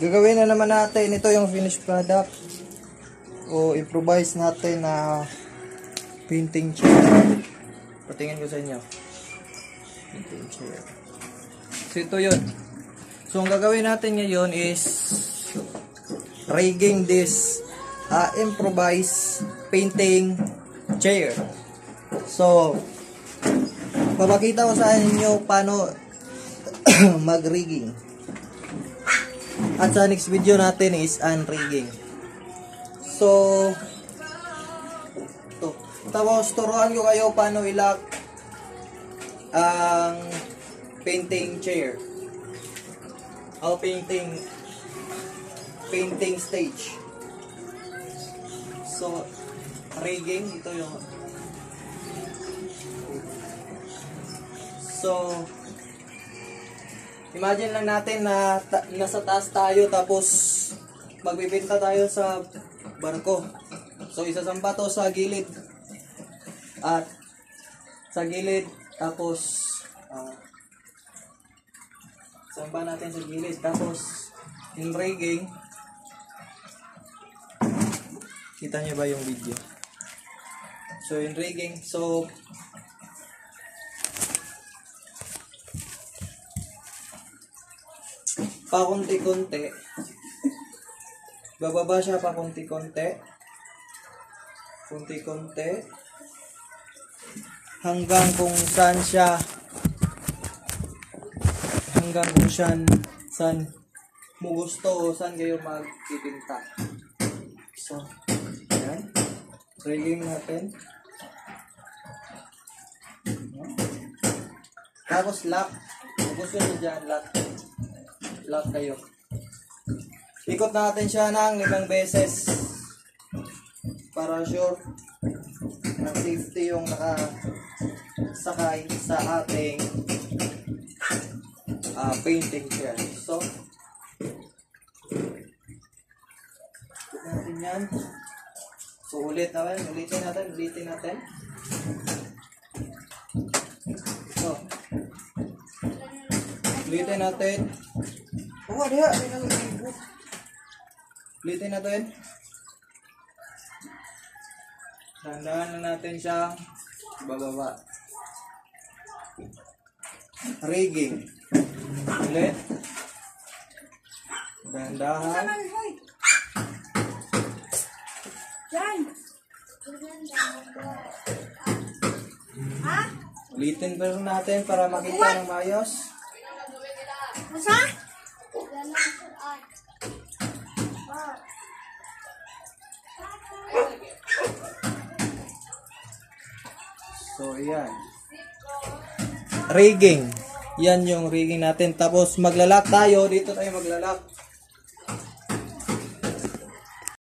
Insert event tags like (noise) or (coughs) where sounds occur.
Gagawin na naman natin. Ito yung finished product. O improvise natin na painting chair. Patingin ko sa inyo. Painting chair. So ito yun. So ang gagawin natin ngayon is rigging this uh, improvised painting chair. So, papakita ko sa inyo paano (coughs) mag-rigging. At sa next video natin is unrigging. So, to. Tapos, turuan ko kayo paano ilock ang painting chair. O painting painting stage. So, rigging, ito yung So, imagine lang natin na ta- nasa taas tayo tapos magbibenta tayo sa barko. So, isasamba to sa gilid. At sa gilid, tapos ah, samba natin sa gilid. Tapos, in rigging, kita niyo ba yung video? So, in rigging, so, pakunti-kunti. Bababa siya pakunti-kunti. Kunti-kunti. Hanggang kung saan siya hanggang kung saan saan mo gusto o saan kayo magpipinta. So, yan. Rigging natin. Tapos lock. Kung gusto nyo dyan, lock lock kayo. Ikot natin siya ng limang beses para sure na safety yung nakasakay sa ating ah, painting chair. So, ikot natin yan. So, ulit naman. Ulitin natin. Ulitin natin. So, ulitin natin. Oh, ada. Ulitin natin. Dahan-dahan na natin siya bababa. Rigging. Ulit. Dahan-dahan. Yan. Ha? Ulitin pa rin natin para makita ng maayos. Masa? So, yan. Rigging. Yan yung rigging natin. Tapos, maglalak tayo. Dito tayo maglalak.